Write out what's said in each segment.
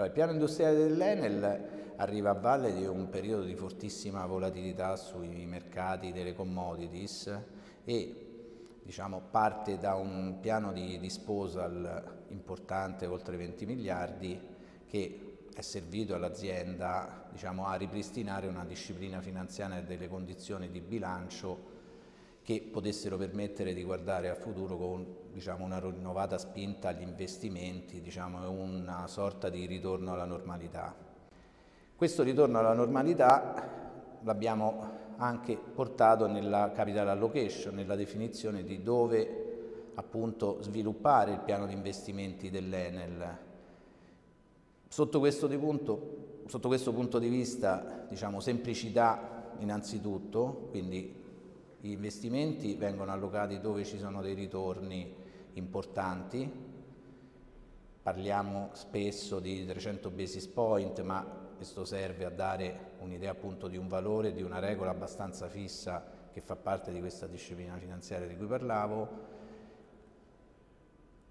Allora, il piano industriale dell'Enel arriva a valle di un periodo di fortissima volatilità sui mercati delle commodities e diciamo, parte da un piano di disposal importante, oltre 20 miliardi, che è servito all'azienda diciamo, a ripristinare una disciplina finanziaria e delle condizioni di bilancio che potessero permettere di guardare al futuro con diciamo, una rinnovata spinta agli investimenti diciamo, una sorta di ritorno alla normalità. Questo ritorno alla normalità l'abbiamo anche portato nella capital allocation, nella definizione di dove appunto sviluppare il piano di investimenti dell'Enel. Sotto questo, punto, sotto questo punto di vista, diciamo, semplicità innanzitutto, quindi gli investimenti vengono allocati dove ci sono dei ritorni importanti, parliamo spesso di 300 basis point, ma questo serve a dare un'idea appunto di un valore, di una regola abbastanza fissa che fa parte di questa disciplina finanziaria di cui parlavo.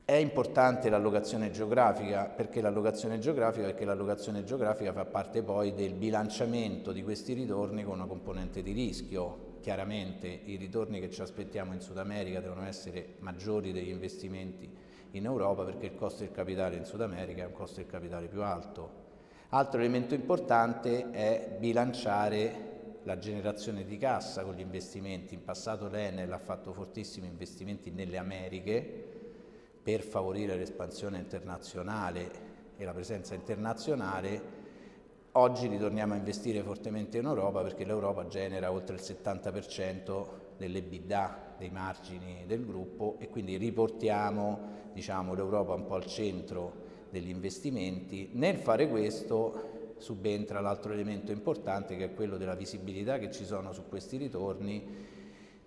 È importante l'allocazione geografica, perché l'allocazione geografica? Perché l'allocazione geografica fa parte poi del bilanciamento di questi ritorni con una componente di rischio. Chiaramente i ritorni che ci aspettiamo in Sud America devono essere maggiori degli investimenti in Europa perché il costo del capitale in Sud America è un costo del capitale più alto Altro elemento importante è bilanciare la generazione di cassa con gli investimenti. In passato l'Enel ha fatto fortissimi investimenti nelle Americhe per favorire l'espansione internazionale e la presenza internazionale. Oggi ritorniamo a investire fortemente in Europa perché l'Europa genera oltre il 70% delle BIDA, dei margini del gruppo e quindi riportiamo diciamo, l'Europa un po' al centro degli investimenti. Nel fare questo subentra l'altro elemento importante che è quello della visibilità che ci sono su questi ritorni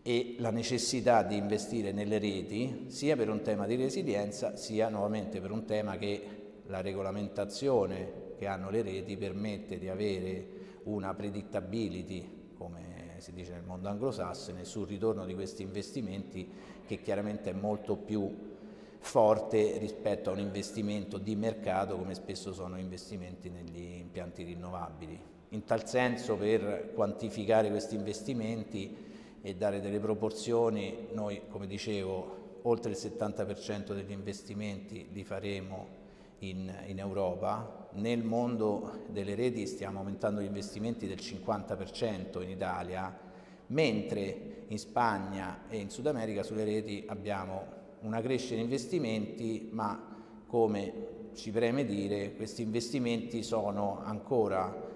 e la necessità di investire nelle reti sia per un tema di resilienza sia nuovamente per un tema che la regolamentazione che hanno le reti permette di avere una predictability, come si dice nel mondo anglosassone, sul ritorno di questi investimenti che chiaramente è molto più forte rispetto a un investimento di mercato come spesso sono investimenti negli impianti rinnovabili. In tal senso per quantificare questi investimenti e dare delle proporzioni, noi come dicevo oltre il 70% degli investimenti li faremo in, in, Europa, nel mondo delle reti stiamo aumentando gli investimenti del 50% in Italia, mentre in Spagna e in Sud America sulle reti abbiamo una crescita in investimenti, ma come ci preme dire, questi investimenti sono ancora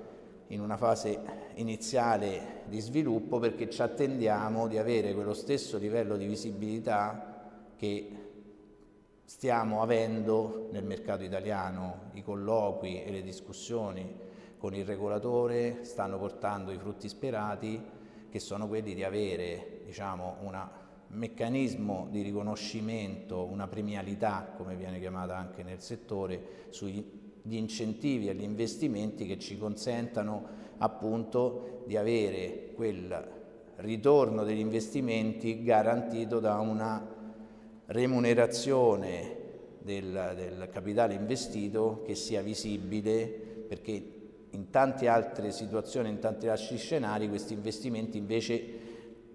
in una fase iniziale di sviluppo perché ci attendiamo di avere quello stesso livello di visibilità che stiamo avendo nel mercato italiano. I colloqui e le discussioni con il regolatore stanno portando i frutti sperati che sono quelli di avere diciamo, una meccanismo di riconoscimento, una premialità, come viene chiamata anche nel settore, sugli incentivi agli investimenti che ci consentano appunto di avere quel ritorno degli investimenti garantito da una remunerazione del, del capitale investito che sia visibile perché in tante altre situazioni, in tanti altri scenari questi investimenti invece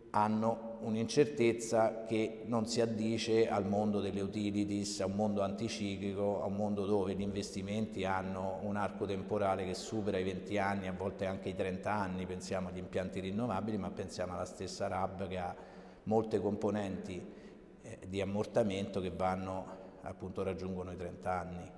hanno un'incertezza che non si addice al mondo delle utilities, a un mondo anticiclico, a un mondo dove gli investimenti hanno un arco temporale che supera i 20 anni, a volte anche i 30 anni, pensiamo agli impianti rinnovabili, ma pensiamo alla stessa RAB che ha molte componenti eh, di ammortamento che vanno, appunto, raggiungono i 30 anni.